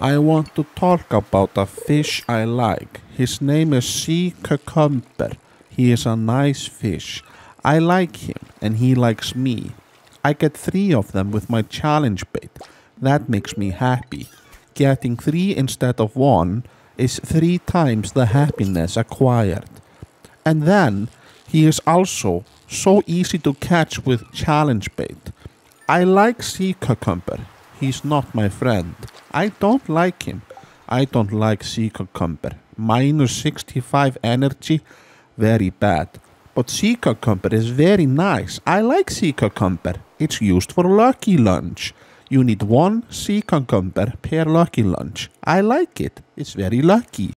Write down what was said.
I want to talk about a fish I like. His name is sea cucumber. He is a nice fish. I like him and he likes me. I get three of them with my challenge bait. That makes me happy. Getting three instead of one is three times the happiness acquired. And then he is also so easy to catch with challenge bait. I like sea cucumber. He's not my friend. I don't like him. I don't like sea cucumber. Minus 65 energy, very bad. But sea cucumber is very nice. I like sea cucumber. It's used for lucky lunch. You need one sea cucumber per lucky lunch. I like it. It's very lucky.